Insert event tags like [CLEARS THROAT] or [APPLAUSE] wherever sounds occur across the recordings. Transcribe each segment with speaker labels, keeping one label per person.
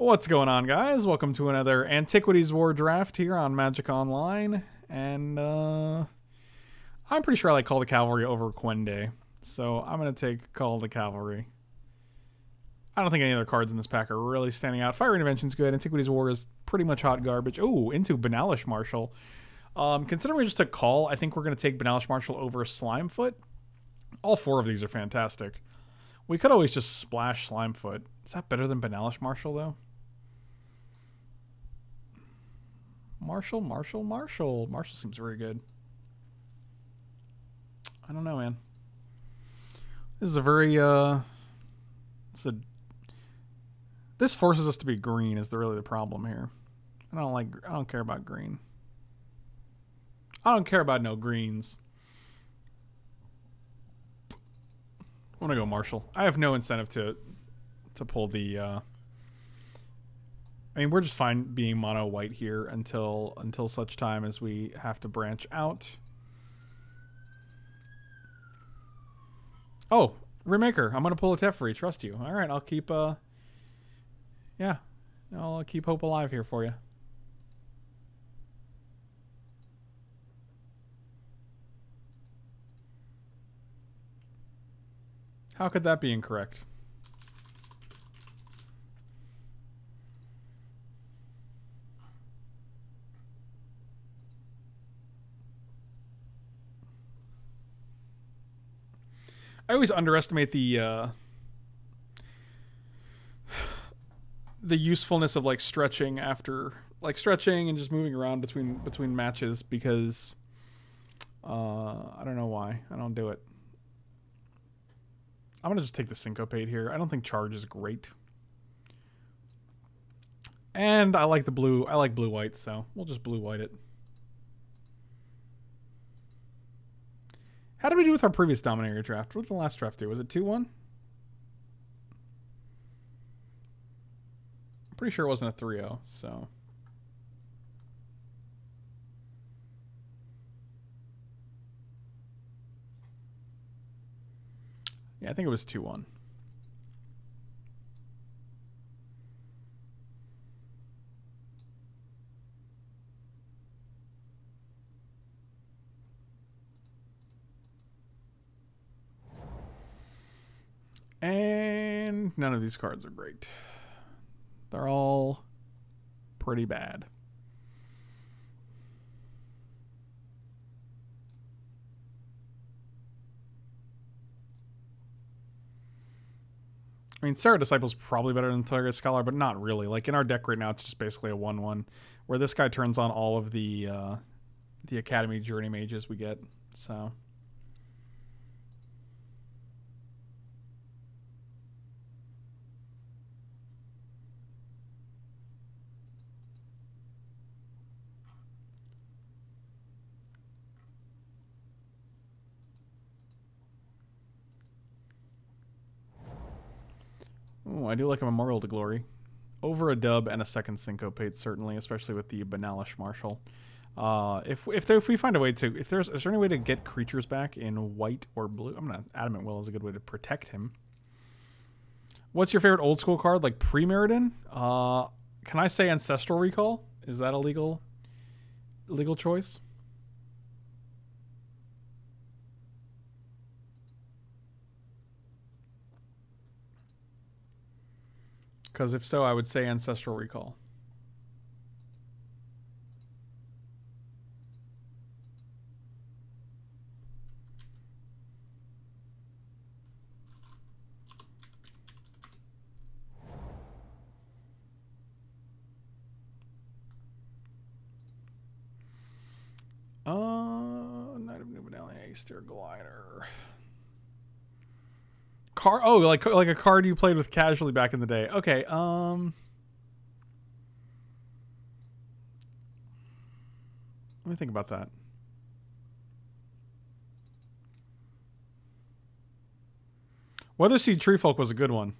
Speaker 1: What's going on, guys? Welcome to another Antiquities War draft here on Magic Online. And uh, I'm pretty sure I like Call the Cavalry over Kwende. So I'm going to take Call the Cavalry. I don't think any other cards in this pack are really standing out. Fiery Intervention's good. Antiquities War is pretty much hot garbage. Oh, into Benalish Marshal. Um, considering we just took Call, I think we're going to take Benalish Marshal over Slimefoot. All four of these are fantastic. We could always just splash Slimefoot. Is that better than Benalish Marshal, though? Marshal, Marshal, Marshal. Marshal seems very good. I don't know, man. This is a very uh this a this forces us to be green is the really the problem here. I don't like I don't care about green. I don't care about no greens. I'm gonna go Marshal. I have no incentive to to pull the uh I mean, we're just fine being mono white here until until such time as we have to branch out. Oh, Remaker, I'm gonna pull a Teferi. Trust you. All right, I'll keep. uh Yeah, I'll keep hope alive here for you. How could that be incorrect? I always underestimate the uh, the usefulness of like stretching after like stretching and just moving around between between matches because uh, I don't know why I don't do it. I'm gonna just take the syncopate here. I don't think charge is great. And I like the blue. I like blue white, so we'll just blue white it. How did we do with our previous Dominaria draft? What did the last draft do? Was it 2 1? I'm pretty sure it wasn't a 3 0, so. Yeah, I think it was 2 1. None of these cards are great. They're all pretty bad. I mean, Serra Disciple's probably better than Target Scholar, but not really. Like in our deck right now, it's just basically a one-one, where this guy turns on all of the uh, the Academy Journeymages we get. So. I do like a Memorial to Glory. Over a dub and a second syncopate, certainly, especially with the Benalish Marshal. Uh, if if, there, if we find a way to, if there's, is there any way to get creatures back in white or blue? I'm gonna Adamant Will is a good way to protect him. What's your favorite old school card, like pre Mirrodin? Uh, can I say Ancestral Recall? Is that a legal, legal choice? Because if so, I would say Ancestral Recall. Uh, Knight of Numenalian Aesthir Glider. Car oh like like a card you played with casually back in the day. Okay, um Let me think about that. Weatherseed Treefolk was a good one.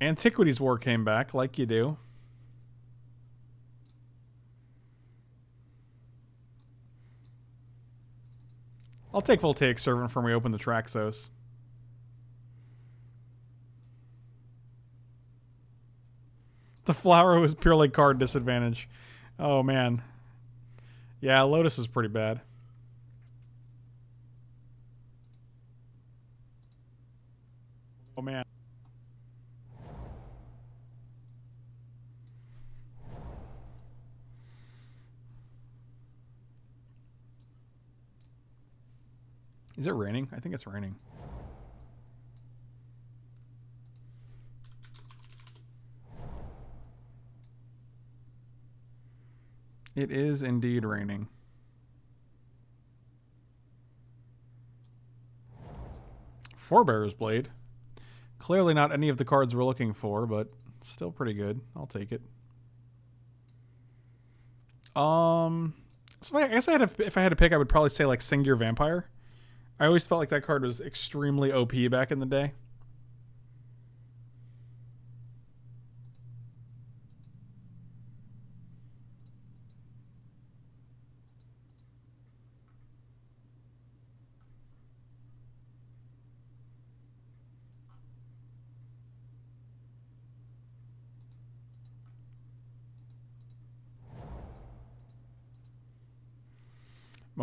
Speaker 1: Antiquities War came back, like you do. I'll take Voltaic Servant from we open the Traxos. The flower was purely card disadvantage. Oh man. Yeah, Lotus is pretty bad. Oh man. Is it raining? I think it's raining. It is indeed raining. Forebear's Blade. Clearly not any of the cards we're looking for, but still pretty good. I'll take it. Um, so I guess I had to, if I had to pick, I would probably say like Sengir Vampire. I always felt like that card was extremely OP back in the day.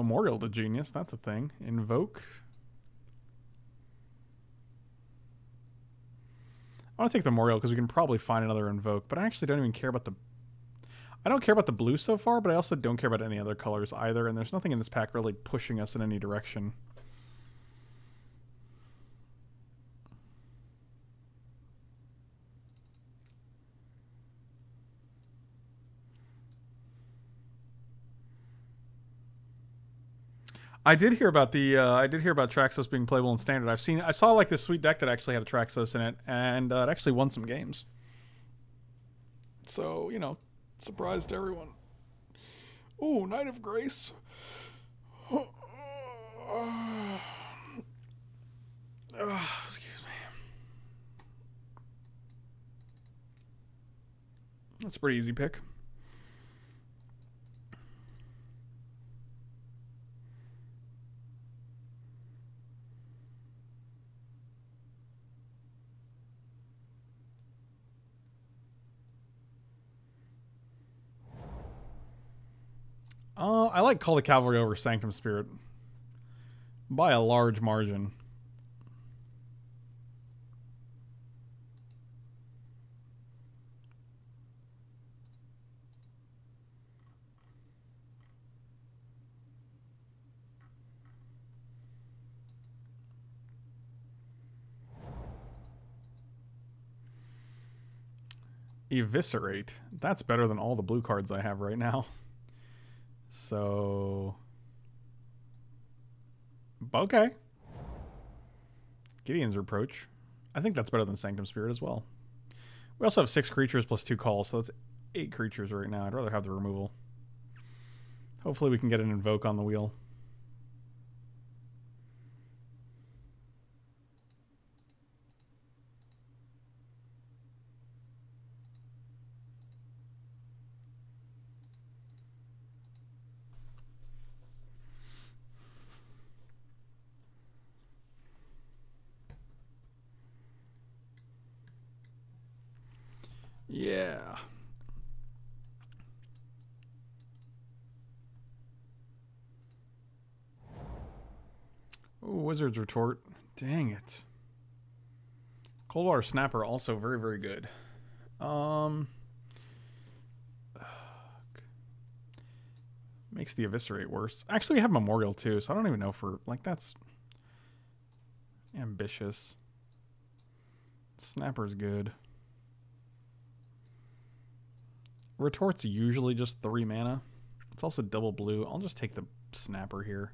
Speaker 1: Memorial to Genius, that's a thing. Invoke. I want to take the Memorial because we can probably find another Invoke, but I actually don't even care about the... I don't care about the blue so far, but I also don't care about any other colors either, and there's nothing in this pack really pushing us in any direction. I did hear about the uh, I did hear about Traxos being playable in standard. I've seen I saw like this sweet deck that actually had a Traxos in it, and uh, it actually won some games. So you know, surprised everyone. Oh, Knight of Grace. Uh, [SIGHS] excuse me. That's a pretty easy pick. Uh, I like Call the Cavalry over Sanctum Spirit. By a large margin. Eviscerate. That's better than all the blue cards I have right now. [LAUGHS] So, okay. Gideon's Reproach. I think that's better than Sanctum Spirit as well. We also have six creatures plus two calls, so that's eight creatures right now. I'd rather have the removal. Hopefully we can get an Invoke on the wheel. Yeah. Ooh, Wizard's Retort. Dang it. Coldwater Snapper also very, very good. Um, makes the Eviscerate worse. Actually, we have Memorial too, so I don't even know for like that's ambitious. Snapper's good. Retort's usually just three mana. It's also double blue. I'll just take the snapper here.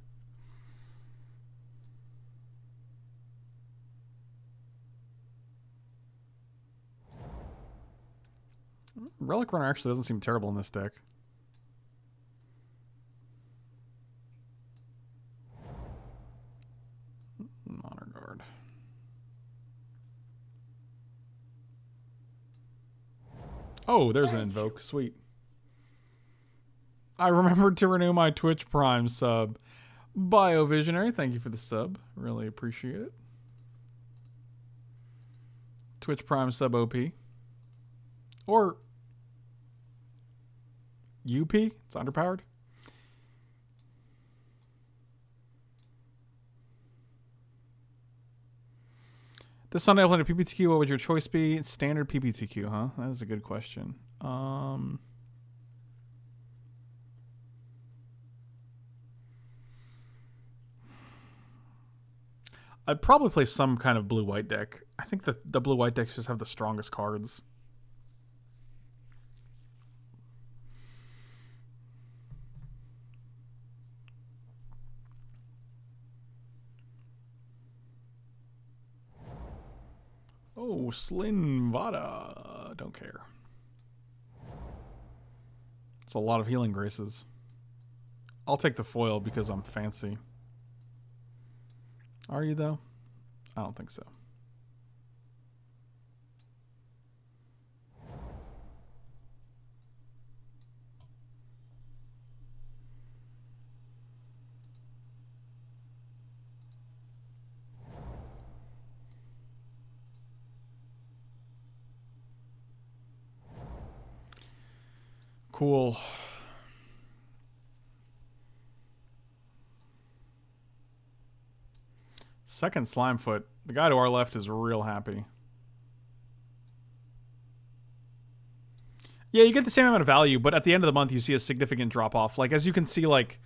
Speaker 1: Relic Runner actually doesn't seem terrible in this deck. Honor Guard. Oh, there's an invoke. Sweet. I remembered to renew my Twitch Prime sub. Biovisionary, thank you for the sub. Really appreciate it. Twitch Prime sub OP. Or UP? It's underpowered. This Sunday I'll a PPTQ. What would your choice be? Standard PPTQ, huh? That is a good question. Um, I'd probably play some kind of blue-white deck. I think the, the blue-white decks just have the strongest cards. Slinvada. Don't care. It's a lot of healing graces. I'll take the foil because I'm fancy. Are you, though? I don't think so. Cool. Second Slimefoot. The guy to our left is real happy. Yeah, you get the same amount of value, but at the end of the month, you see a significant drop off. Like as you can see, like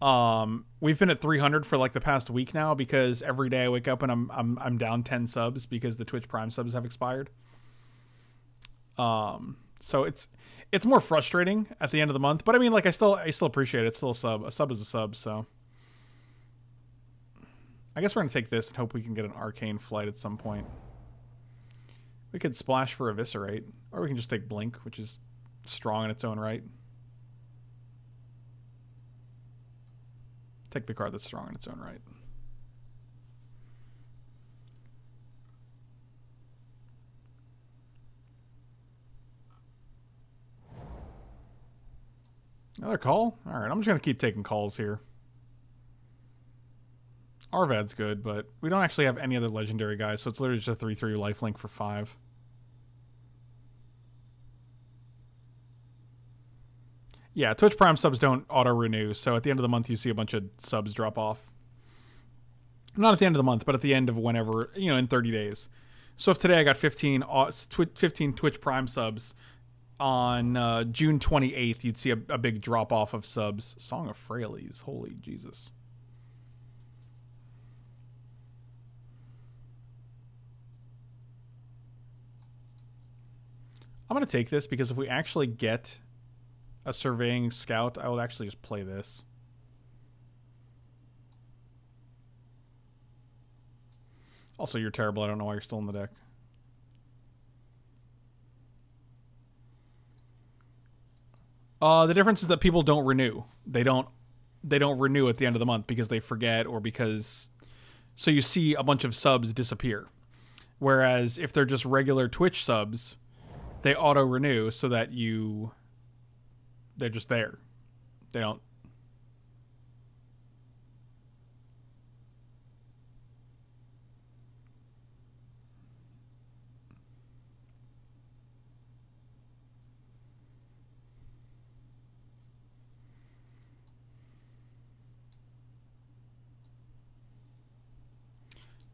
Speaker 1: um, we've been at 300 for like the past week now because every day I wake up and I'm I'm I'm down 10 subs because the Twitch Prime subs have expired. Um, so it's it's more frustrating at the end of the month. But I mean, like I still I still appreciate it. It's still a sub. A sub is a sub. So I guess we're gonna take this and hope we can get an arcane flight at some point. We could splash for eviscerate, or we can just take blink, which is strong in its own right. Take the card that's strong in its own right. Another call? Alright, I'm just going to keep taking calls here. Arvad's good, but we don't actually have any other legendary guys, so it's literally just a 3-3 lifelink for 5. Yeah, Twitch Prime subs don't auto-renew, so at the end of the month you see a bunch of subs drop off. Not at the end of the month, but at the end of whenever, you know, in 30 days. So if today I got 15, 15 Twitch Prime subs, on uh, June 28th, you'd see a, a big drop off of subs. Song of Freyalise. Holy Jesus. I'm going to take this because if we actually get a surveying scout, I will actually just play this. Also, you're terrible. I don't know why you're still in the deck. Uh, the difference is that people don't renew. They don't. They don't renew at the end of the month because they forget or because. So you see a bunch of subs disappear, whereas if they're just regular Twitch subs, they auto renew so that you. They're just there. They don't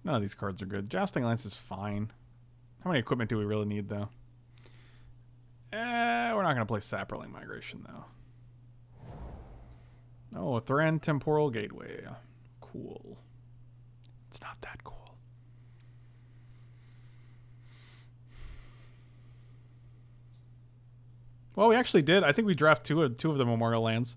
Speaker 1: None of these cards are good. Jousting Lance is fine. How many equipment do we really need, though? Eh, we're not going to play Saproling Migration, though. Oh, Thran Temporal Gateway. Cool. It's not that cool. Well, we actually did. I think we draft two of two of the Memorial lands.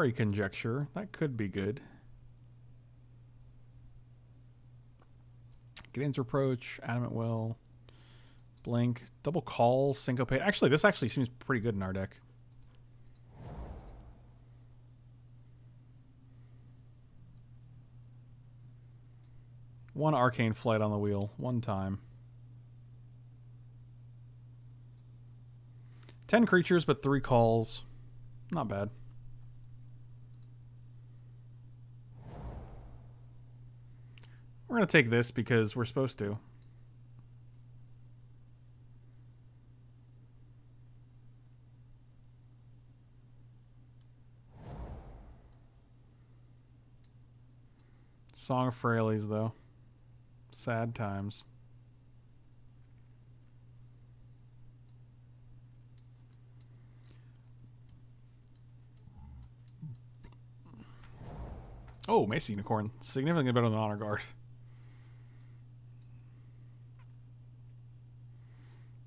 Speaker 1: Mirari Conjecture. That could be good. Gideon's Reproach, Adamant Will, Blink, Double Call, Syncopate. Actually, this actually seems pretty good in our deck. One Arcane Flight on the wheel, one time. Ten creatures, but three calls. Not bad. Going to take this because we're supposed to. Song of Freyalise, though. Sad times. Oh, Mesa Unicorn. Significantly better than Honor Guard.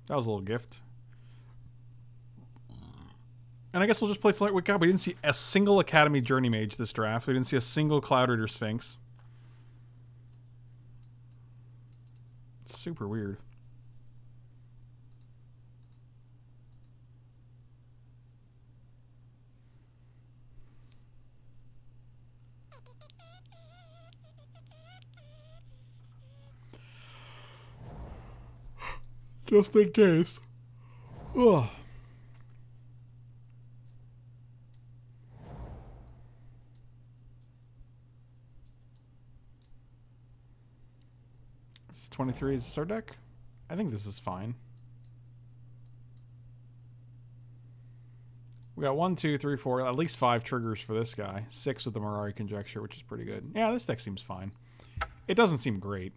Speaker 1: That was a little gift. And I guess we'll just play Flightwick God. We didn't see a single Academy Journeymage this draft. We didn't see a single Cloudreader Sphinx. It's super weird. Just in case. Ugh. This is 23. Is our deck? I think this is fine. We got one, two, three, four, at least five triggers for this guy. Six with the Mirari Conjecture, which is pretty good. Yeah, this deck seems fine. It doesn't seem great.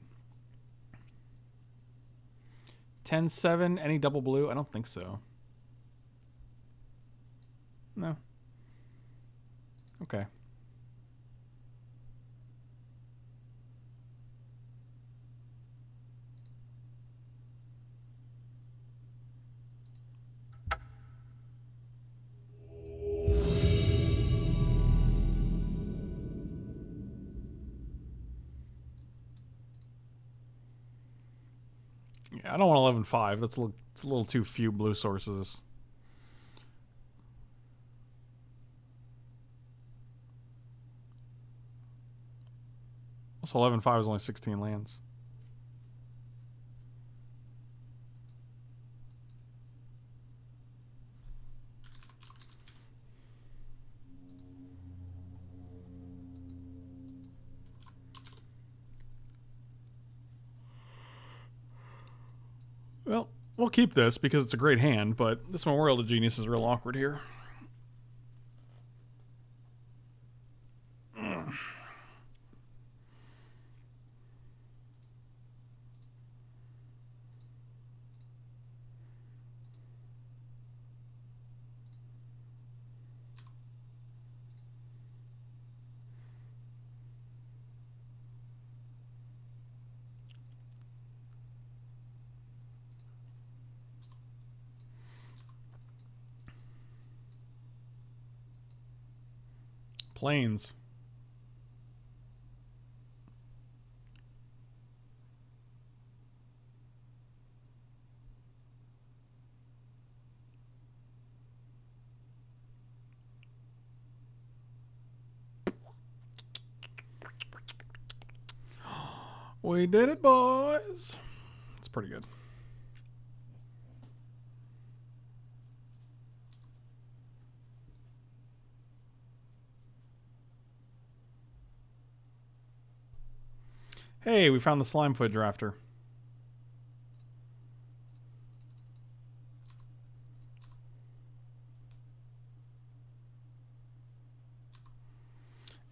Speaker 1: 10-7, any double blue? I don't think so. No. Okay. I don't want 11 5. That's a little, it's a little too few blue sources. Also, 11 5 is only 16 lands. Well, keep this because it's a great hand, but this Memorial to Genius is real awkward here. Plains. [GASPS] We did it, boys. It's pretty good. Hey, we found the Slimefoot Drafter.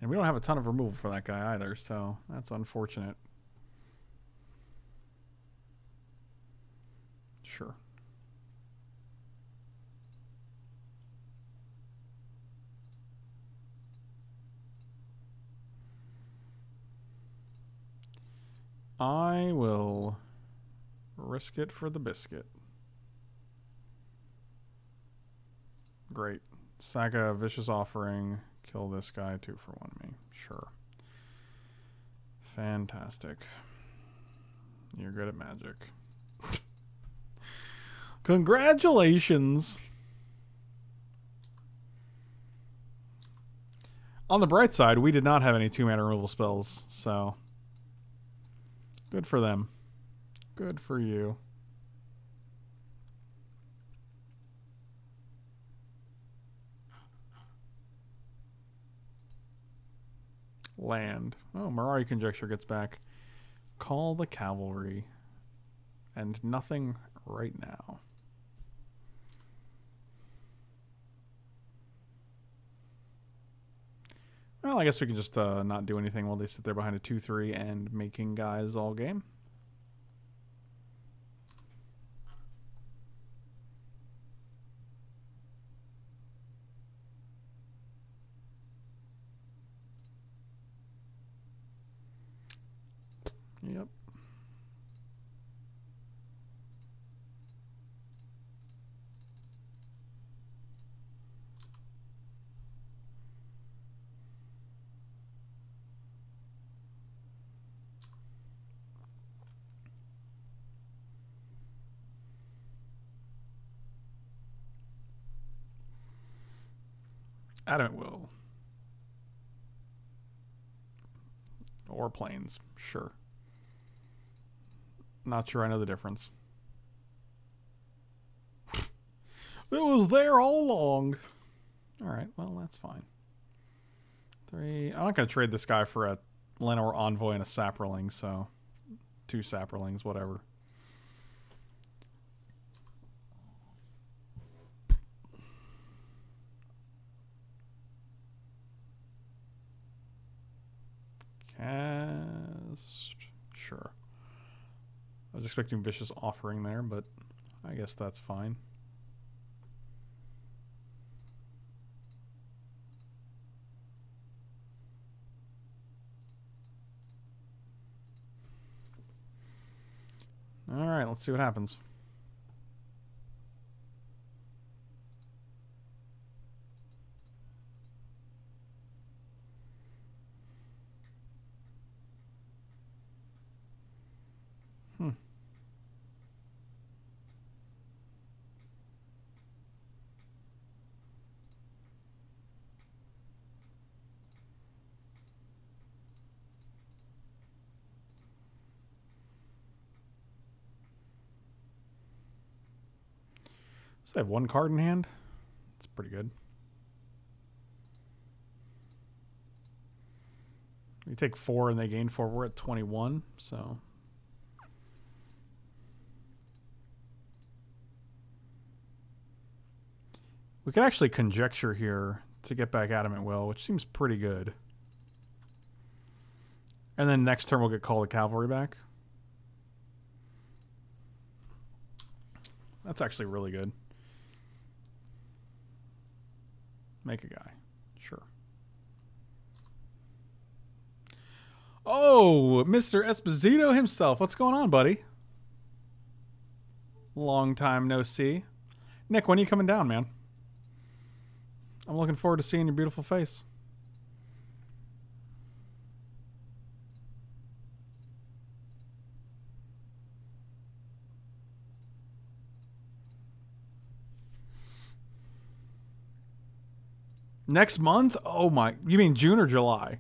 Speaker 1: And we don't have a ton of removal for that guy either, so that's unfortunate. Sure. I will risk it for the biscuit. Great. Saga Vicious Offering, Kill this guy, two for one me. Sure. Fantastic. You're good at magic. [LAUGHS] Congratulations! On the bright side, we did not have any two mana removal spells, so good for them. Good for you. Land. Oh, Mirari Conjecture gets back. Call the cavalry. And nothing right now. Well, I guess we can just uh, not do anything while they sit there behind a 2-3 and making guys all game. Yep. Adamant will. Or planes, sure. Not sure I know the difference. [LAUGHS] it was there all along. Alright, well, that's fine. Three. I'm not going to trade this guy for a Llanowar Envoy and a Saproling, so two Saprolings, whatever. Cast. Sure. I was expecting Vicious Offering there, but I guess that's fine. All right, let's see what happens. They have one card in hand. It's pretty good. We take four and they gain four. We're at 21, so. We could actually conjecture here to get back Adamant Will, which seems pretty good. And then next turn we'll get Call the Cavalry back. That's actually really good. Make a guy. Sure. Oh, Mr. Esposito himself. What's going on, buddy? Long time no see. Nick, when are you coming down, man? I'm looking forward to seeing your beautiful face. Next month? Oh my. You mean June or July?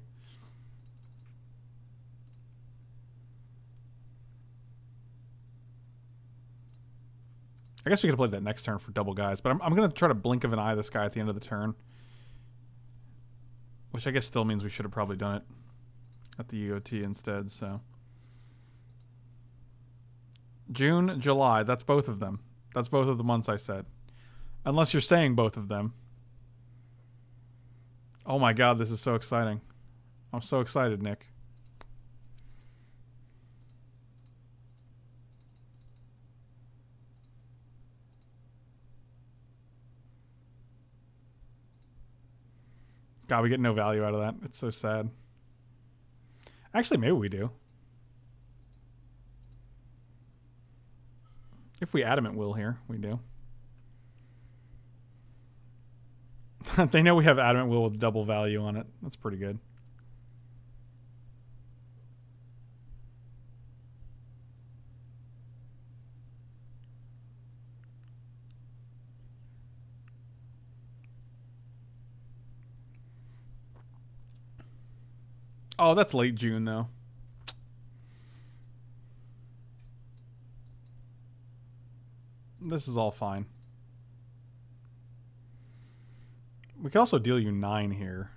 Speaker 1: I guess we could have played that next turn for double guys, but I'm, I'm going to try to blink of an eye this guy at the end of the turn. Which I guess still means we should have probably done it at the EOT instead, so. June, July, that's both of them. That's both of the months I said. Unless you're saying both of them. Oh my god, this is so exciting. I'm so excited, Nick. God, we get no value out of that. It's so sad. Actually, maybe we do. If we adamant will here, we do. [LAUGHS] they know we have Adamant Will with double value on it. That's pretty good. Oh, that's late June though. This is all fine. We can also deal you nine here.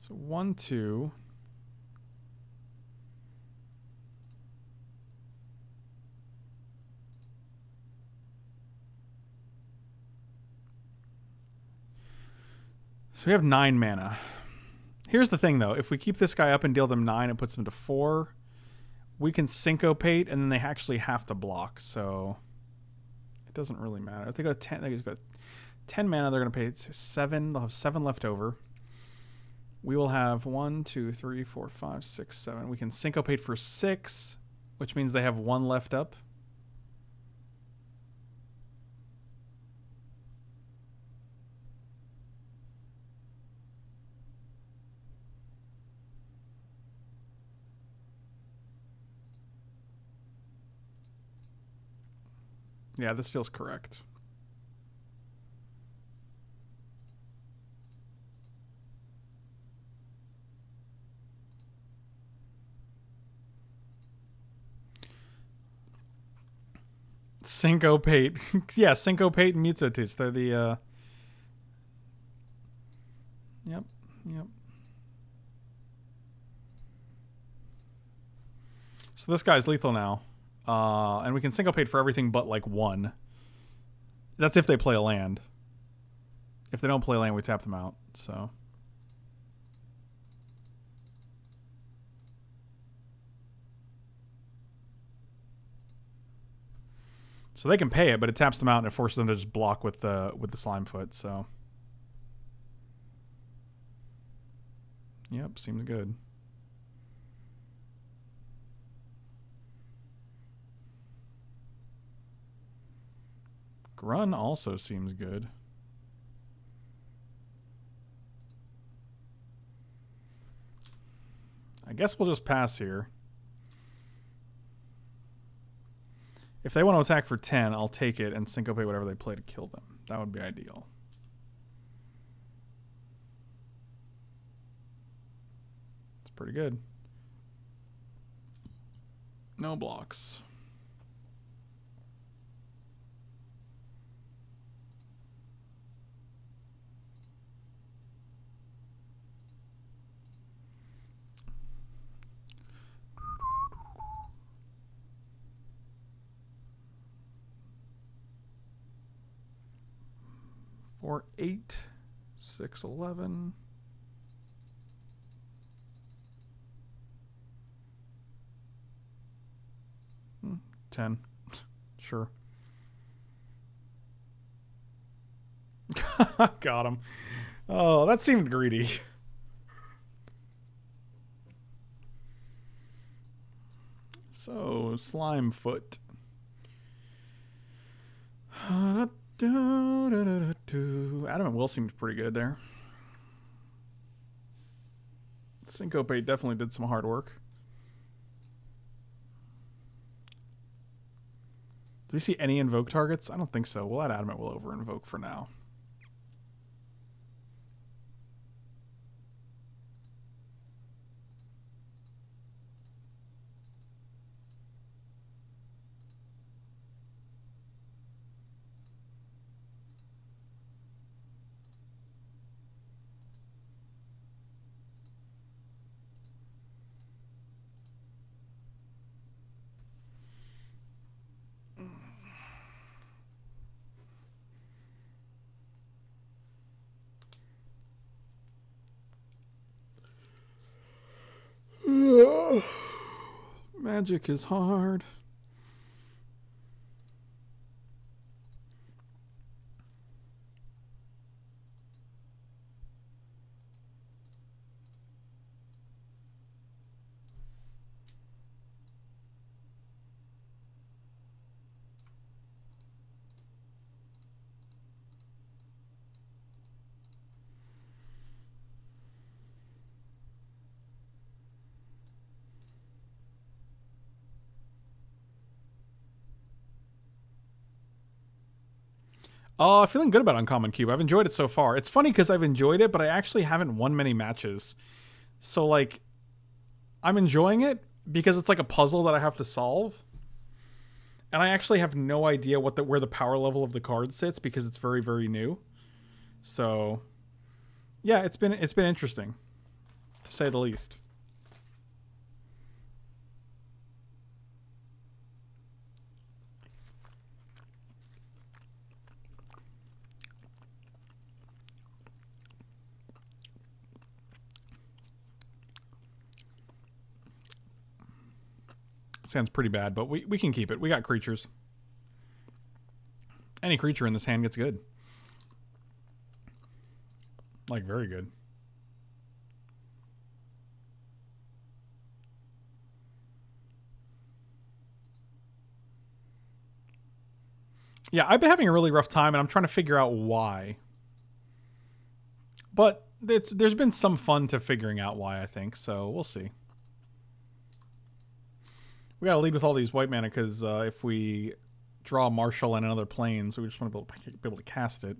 Speaker 1: So one, two. So we have nine mana. Here's the thing, though. If we keep this guy up and deal them nine, it puts them to four. We can syncopate, and then they actually have to block. So it doesn't really matter. If they got ten, they've got ten mana. They're gonna pay seven. They'll have seven left over. We will have one, two, three, four, five, six, seven. We can syncopate for six, which means they have one left up. Yeah, this feels correct. Syncopate. [LAUGHS] yeah, Syncopate and Mutatouch. They're the, uh... Yep, yep. So this guy's lethal now. Uh, and we can single syncopate for everything but like one. That's if they play a land. If they don't play a land, we tap them out. So. So they can pay it, but it taps them out and it forces them to just block with the with the slime foot. So. Yep, seems good. Grunn also seems good. I guess we'll just pass here. If they want to attack for 10, I'll take it and syncopate whatever they play to kill them. That would be ideal. It's pretty good. No blocks. Four, eight, six, eleven. Hmm, ten. [LAUGHS] sure. [LAUGHS] Got him. Oh, that seemed greedy. So, [SIGHS] slime foot. Adamant Will seemed pretty good there. Syncopate definitely did some hard work. Do we see any invoke targets? I don't think so. We'll add Adamant Will over invoke for now. Magic is hard. Uh, feeling good about Uncommon Cube. I've enjoyed it so far. It's funny because I've enjoyed it, but I actually haven't won many matches. So, like, I'm enjoying it because it's like a puzzle that I have to solve. And I actually have no idea what the where the power level of the card sits because it's very, very new. So, yeah, it's been it's been interesting, to say the least. Sounds pretty bad, but we, we can keep it. We got creatures. Any creature in this hand gets good. Like, very good. Yeah, I've been having a really rough time, and I'm trying to figure out why. But it's, there's been some fun to figuring out why, I think, so we'll see. We gotta lead with all these white mana because uh, if we draw Marshal and another plane, so we just want to be able to cast it.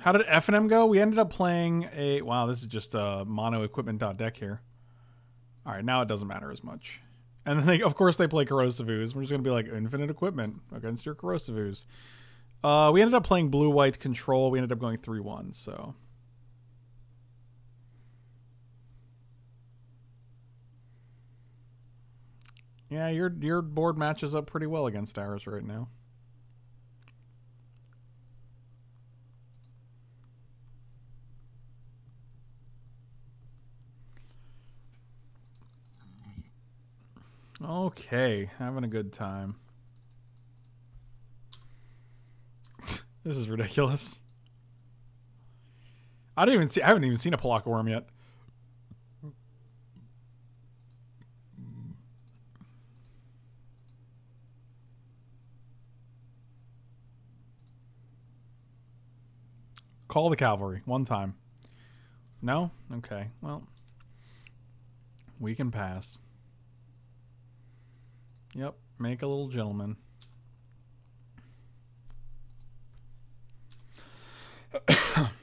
Speaker 1: How did FNM go? We ended up playing a... Wow, this is just a mono equipment deck here. Alright, now it doesn't matter as much. And then, they, of course, they play Corrosive Ooze. We're just to be like, infinite equipment against your Corrosive Ooze. Uh, we ended up playing blue-white control. We ended up going 3-1, so... Yeah, your your board matches up pretty well against ours right now. Okay, having a good time. [LAUGHS] this is ridiculous. I didn't even see I haven't even seen a Pelakka Wurm yet. Call the cavalry one time. No? Okay. Well, we can pass. Yep. Make a little gentleman. [COUGHS] [COUGHS]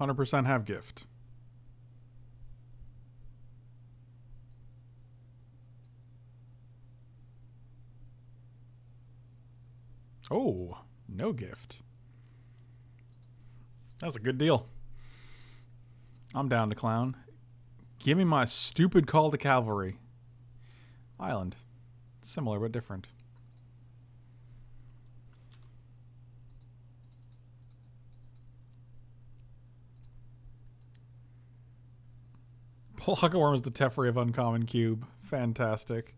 Speaker 1: Hundred percent have gift. Oh, no gift. That's a good deal. I'm down to clown. Give me my stupid call to cavalry. Island. Similar but different. Wurm is the Teferi of Uncommon Cube. Fantastic.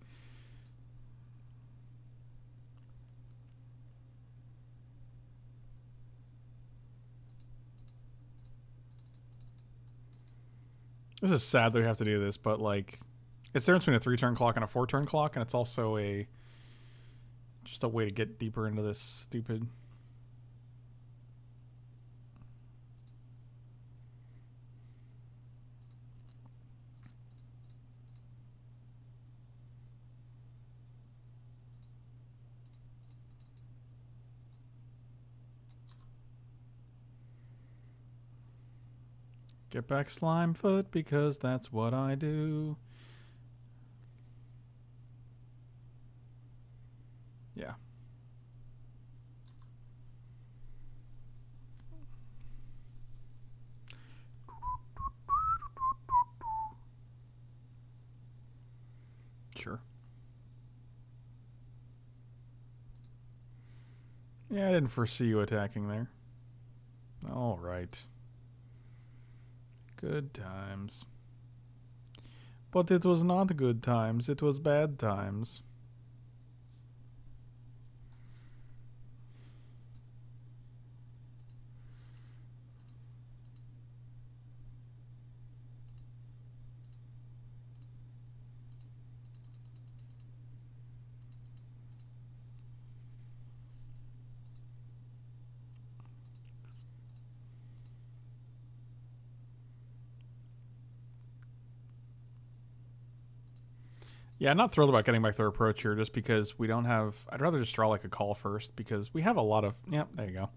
Speaker 1: This is sad that we have to do this, but like, it's there between a three-turn clock and a four-turn clock, and it's also a just a way to get deeper into this stupid. Get back Slimefoot because that's what I do. Yeah. Sure. Yeah, I didn't foresee you attacking there. All right. Good times. But it was not good times, it was bad times. Yeah, I'm not thrilled about getting back the approach here just because we don't have... I'd rather just draw like a call first because we have a lot of... Yep, there you go.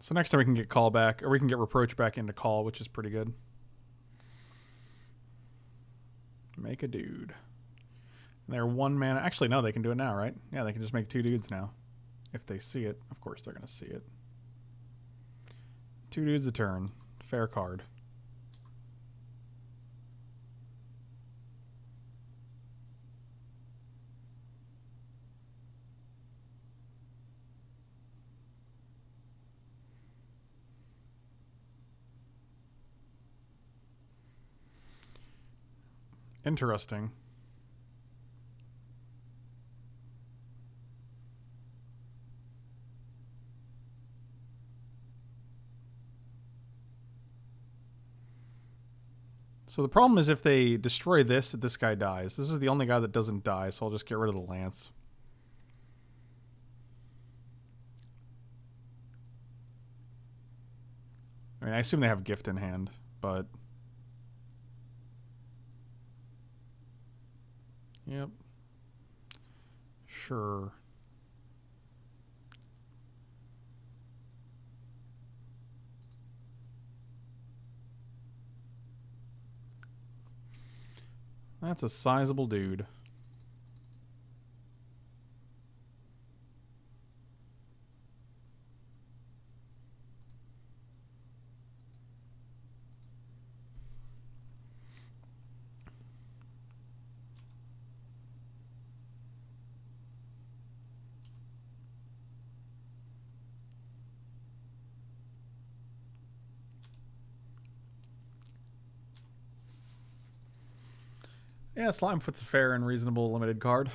Speaker 1: So next time we can get call back, or we can get reproach back into call, which is pretty good. Make a dude. They're one mana. Actually, no, they can do it now, right? Yeah, they can just make two dudes now. If they see it. Of course they're going to see it. Two dudes a turn. Fair card. Interesting. So the problem is if they destroy this, that this guy dies. This is the only guy that doesn't die, so I'll just get rid of the lance. I mean, I assume they have gift in hand, but... Yep. Sure. That's a sizable dude. Yeah, Slimefoot's a fair and reasonable limited card.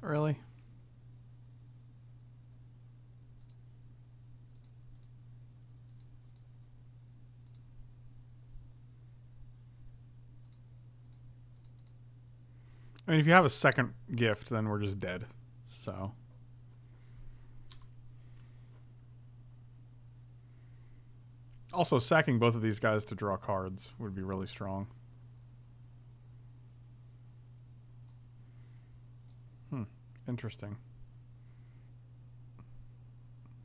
Speaker 1: Really? I mean, if you have a second gift, then we're just dead. So. Also, sacking both of these guys to draw cards would be really strong. Hmm. Interesting.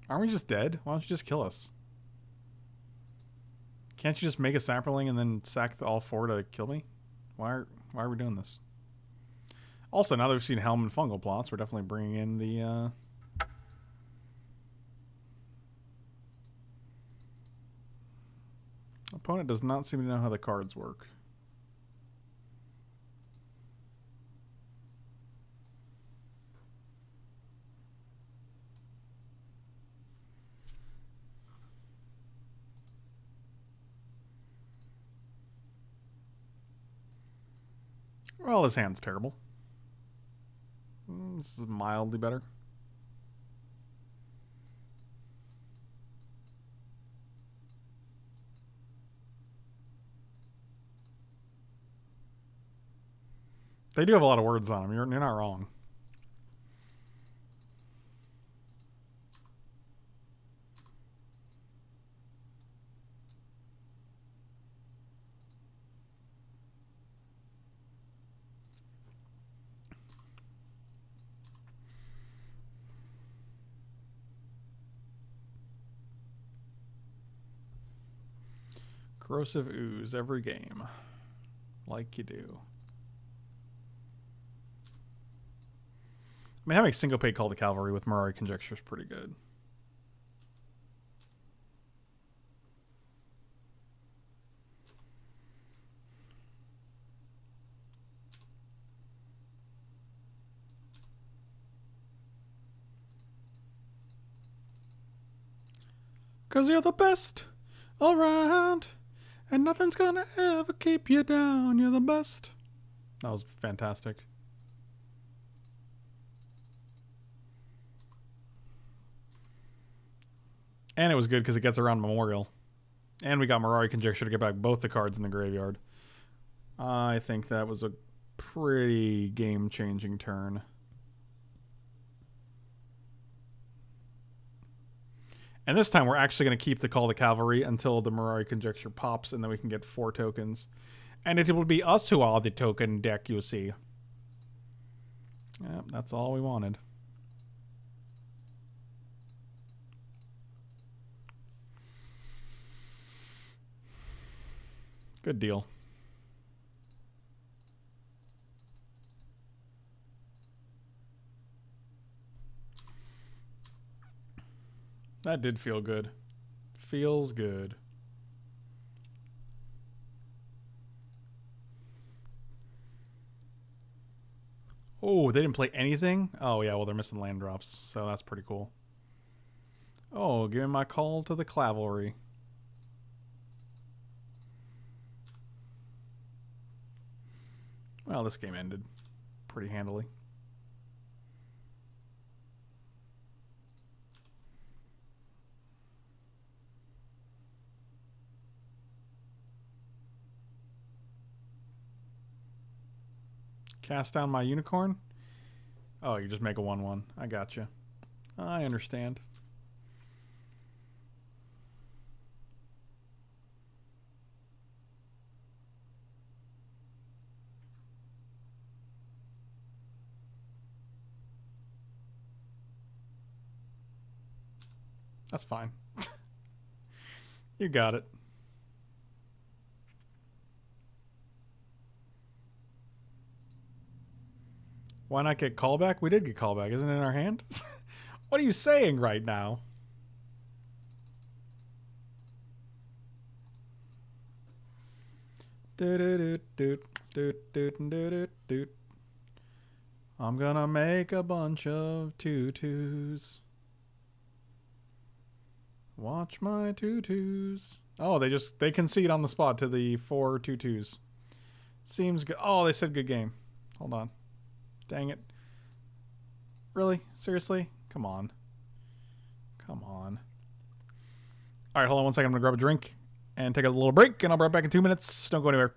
Speaker 1: Aren't we just dead? Why don't you just kill us? Can't you just make a saproling and then sack all four to kill me? Why are, why are we doing this? Also, now that we've seen Helm and Fungal Plots, we're definitely bringing in the... Uh... Opponent does not seem to know how the cards work. Well, his hand's terrible. Mm, this is mildly better. They do have a lot of words on them. You're, you're not wrong. Corrosive ooze every game. Like you do. I mean, having single pay call to cavalry with Mirari Conjecture is pretty good. Cause you're the best all around. And nothing's gonna ever keep you down. You're the best. That was fantastic. And it was good because it gets around Memorial. And we got Mirari Conjecture to get back both the cards in the graveyard. I think that was a pretty game changing turn. And this time we're actually going to keep the Call to Cavalry until the Mirari Conjecture pops, and then we can get four tokens. And it will be us who are the token deck, you see. Yep, that's all we wanted. Good deal. That did feel good. Feels good. Oh, they didn't play anything? Oh, yeah, well, they're missing land drops, so that's pretty cool. Oh, give me my call to the cavalry. Well, this game ended pretty handily. Cast down my unicorn? Oh, you just make a 1-1. I got you. I understand. That's fine. [LAUGHS] you got it. Why not get callback? We did get callback. Isn't it in our hand? [LAUGHS] what are you saying right now? I'm gonna make a bunch of tutus. Watch my tutus. Oh, they just they concede on the spot to the four tutus. Seems good. Oh, they said good game. Hold on. Dang it. Really? Seriously? Come on. Come on. All right, hold on one second. I'm going to grab a drink and take a little break, and I'll be right back in two minutes. Don't go anywhere.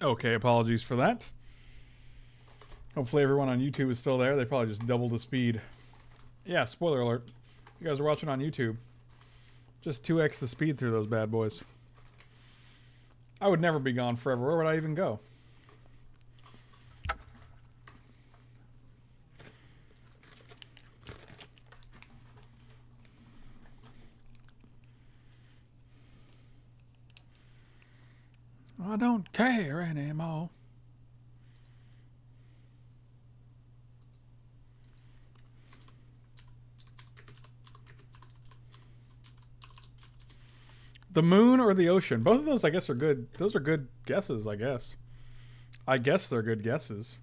Speaker 1: Okay, apologies for that. Hopefully everyone on YouTube is still there. They probably just doubled the speed. Yeah, spoiler alert. You guys are watching on YouTube. Just 2x the speed through those bad boys. I would never be gone forever. Where would I even go? I don't care anymore. The moon or the ocean? Both of those, I guess, are good. Those are good guesses, I guess. I guess they're good guesses.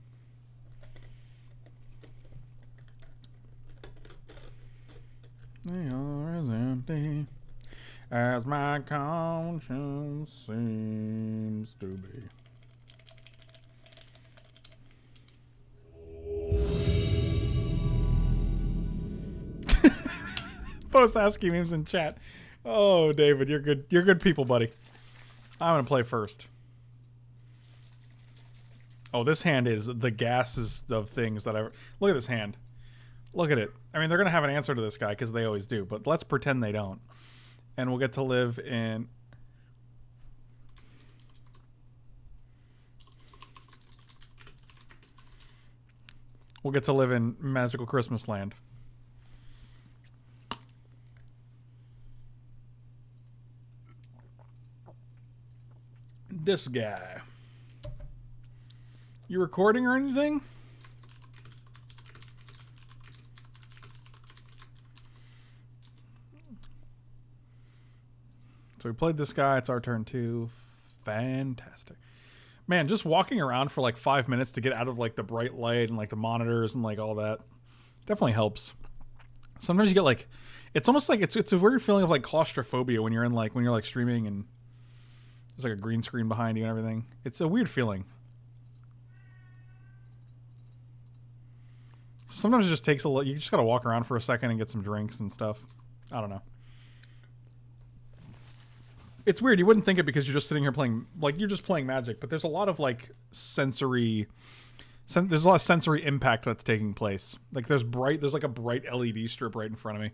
Speaker 1: They are as empty as my conscience seems to be. [LAUGHS] Post asking memes in chat. Oh, David, you're good. You're good people, buddy. I'm gonna play first. Oh, this hand is the gases of things that I look at this hand. Look at it. I mean, they're gonna have an answer to this guy because they always do. But let's pretend they don't, and we'll get to live in. We'll get to live in magical Christmas land. this guy. You recording or anything? So we played this guy. It's our turn too. Fantastic. Man, just walking around for like five minutes to get out of like the bright light and like the monitors and like all that definitely helps. Sometimes you get like, it's almost like it's it's a weird feeling of like claustrophobia when you're in like when you're like streaming and there's like a green screen behind you and everything. It's a weird feeling. Sometimes it just takes a lot. You just gotta walk around for a second and get some drinks and stuff. I don't know. It's weird. You wouldn't think it because you're just sitting here playing, like you're just playing Magic. But there's a lot of like sensory. Sen- there's a lot of sensory impact that's taking place. Like there's bright. There's like a bright LED strip right in front of me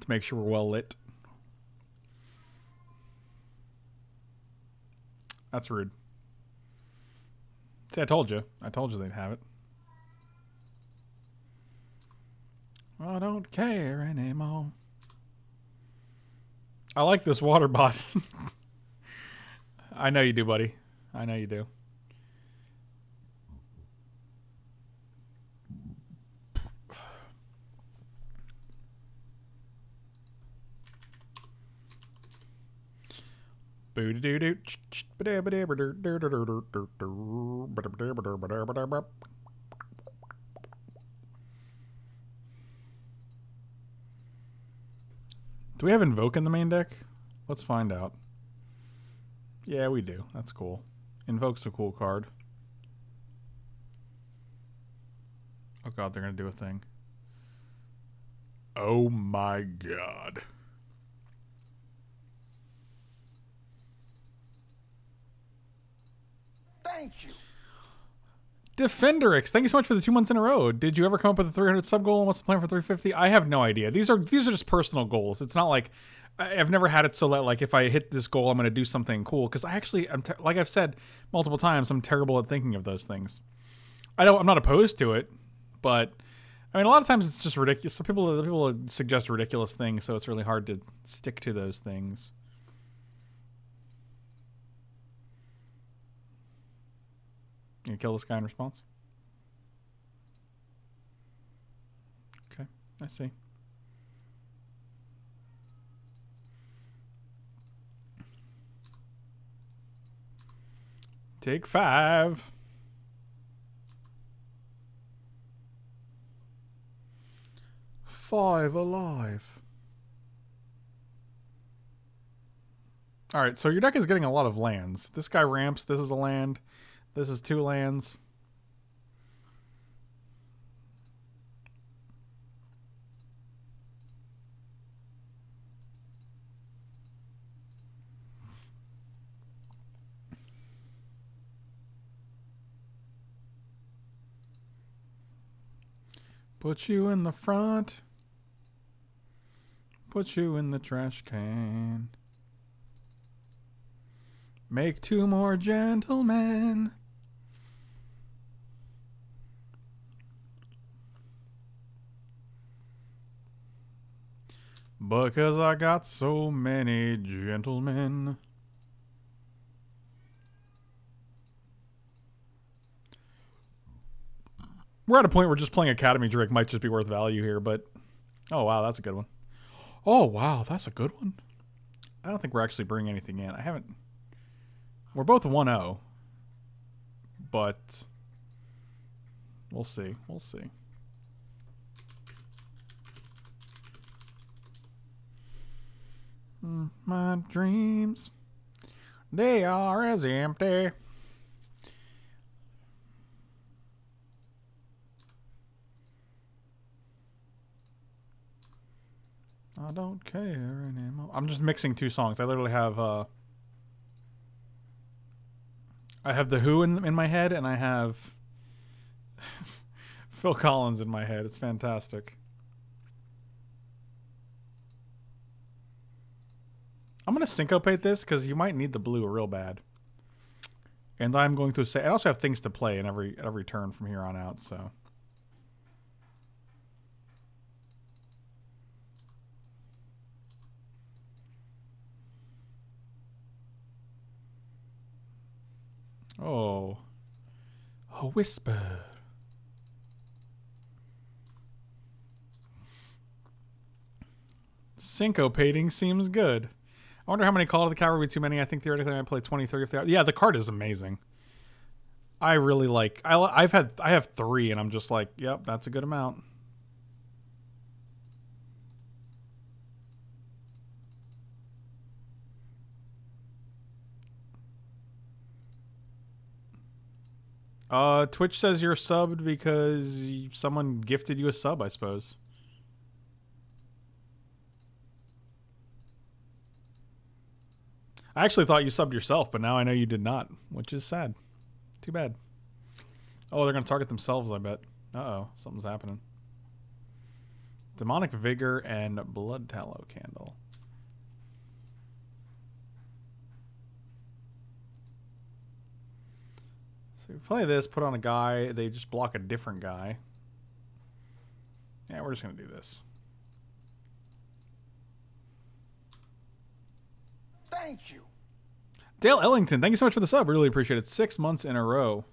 Speaker 1: to make sure we're well lit. That's rude. See, I told you. I told you they'd have it. I don't care anymore. I like this water [LAUGHS] bot. I know you do, buddy. I know you do. Do we have Invoke in the main deck? Let's find out. Yeah, we do. That's cool. Invoke's a cool card. Oh god, they're gonna do a thing. Oh my god. Thank you. Defenderix, thank you so much for the two months in a row. Did you ever come up with a 300 sub goal and what's the plan for 350? I have no idea. These are these are just personal goals. It's not like I've never had it so that like if I hit this goal, I'm going to do something cool. Because I actually, I'm like I've said multiple times, I'm terrible at thinking of those things. I don't. I'm not opposed to it, but I mean, a lot of times it's just ridiculous. Some people people suggest ridiculous things, so it's really hard to stick to those things. You kill this guy in response? Okay, I see. Take five. Five alive. All right, so your deck is getting a lot of lands. This guy ramps. This is a land. This is two lands. Put you in the front. Put you in the trash can. Make two more gentlemen. Because I got so many gentlemen. We're at a point where just playing Academy Drake might just be worth value here, but... Oh, wow, that's a good one. Oh, wow, that's a good one. I don't think we're actually bringing anything in. I haven't... We're both 1-0. But... We'll see. We'll see. My dreams, they are as empty. I don't care anymore. I'm just mixing two songs. I literally have uh I have The Who in in my head and I have [LAUGHS] Phil Collins in my head. It's fantastic. I'm going to syncopate this because you might need the blue real bad. And I'm going to say I also have things to play in every every turn from here on out, so Oh. A whisper. Syncopating seems good. I wonder how many Call of the Cavalry would be too many. I think theoretically I might play 20, 30 if they are. Yeah, the card is amazing. I really like I I've had I have 3 and I'm just like, yep, that's a good amount. Uh, Twitch says you're subbed because someone gifted you a sub, I suppose. I actually thought you subbed yourself, but now I know you did not, which is sad. Too bad. Oh, they're going to target themselves, I bet. Uh-oh, something's happening. Demonic Vigor and Bloodtallow Candle. So we play this, put on a guy, they just block a different guy. Yeah, we're just going to do this.
Speaker 2: Thank you.
Speaker 1: Dale Ellington, thank you so much for the sub. Really appreciate it. Six months in a row.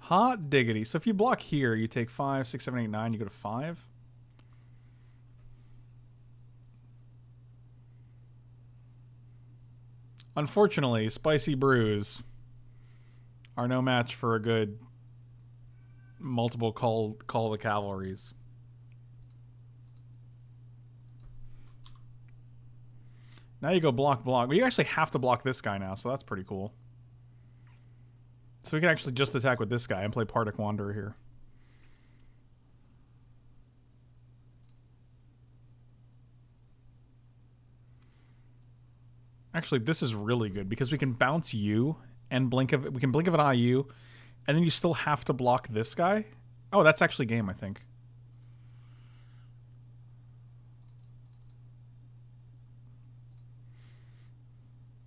Speaker 1: Hot diggity. So if you block here, you take five, six, seven, eight, nine, you go to five. Unfortunately, spicy brews are no match for a good multiple call call the cavalries. Now you go block block. But you actually have to block this guy now, so that's pretty cool. So we can actually just attack with this guy and play Pardic Wanderer here. Actually, this is really good because we can bounce you and blink of we can blink of an you, and then you still have to block this guy. Oh, that's actually game, I think.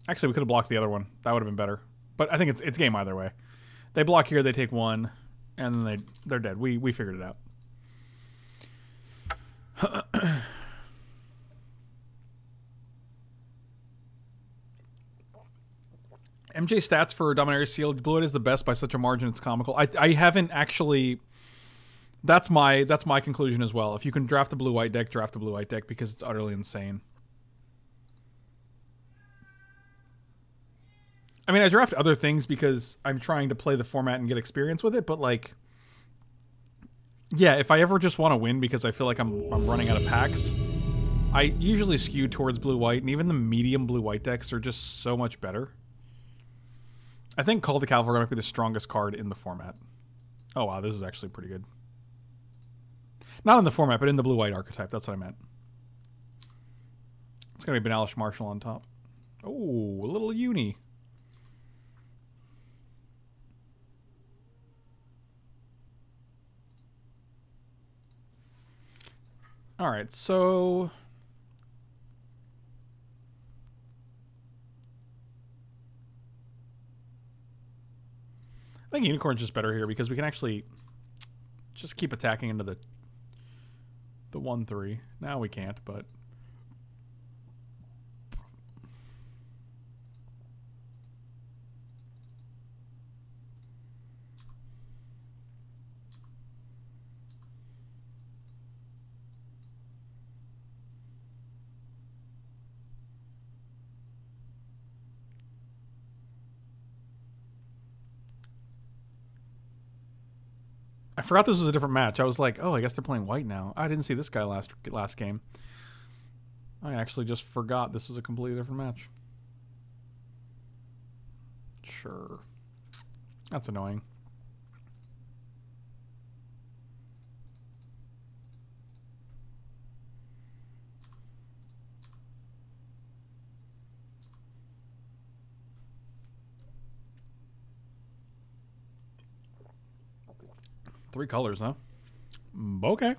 Speaker 1: Actually, we could have blocked the other one. That would have been better. But I think it's it's game either way. They block here, they take one, and then they they're dead. We we figured it out. [CLEARS THROAT] MJ stats for Dominaria Sealed Blue is the best by such a margin. It's comical. I I haven't actually. That's my that's my conclusion as well. If you can draft the blue white deck, draft the blue white deck because it's utterly insane. I mean, I draft other things because I'm trying to play the format and get experience with it, but like yeah, if I ever just want to win because I feel like I'm I'm running out of packs, I usually skew towards blue white and even the medium blue white decks are just so much better. I think Call to Cavalry might be the strongest card in the format. Oh wow, this is actually pretty good. Not in the format, but in the blue white archetype. That's what I meant. It's gonna be Benalish Marshal on top. Oh, a little uni. All right, so I think unicorn's just better here because we can actually just keep attacking into the the one three. Now we can't, but forgot this was a different match. I was like, oh, I guess they're playing white now. I didn't see this guy last last game. I actually just forgot this was a completely different match. Sure. That's annoying. Three colors, huh? Mm, okay.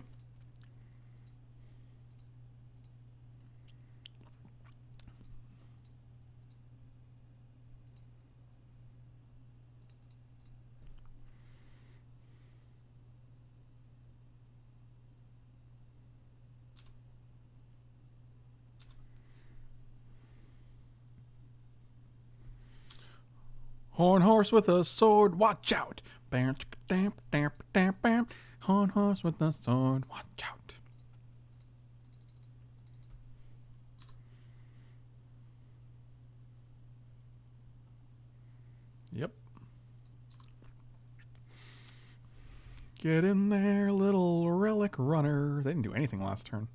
Speaker 1: Horn horse with a sword, watch out! Bam, bam, bam, bam, bam. Horn horse with a sword, watch out! Yep. Get in there, little relic runner. They didn't do anything last turn.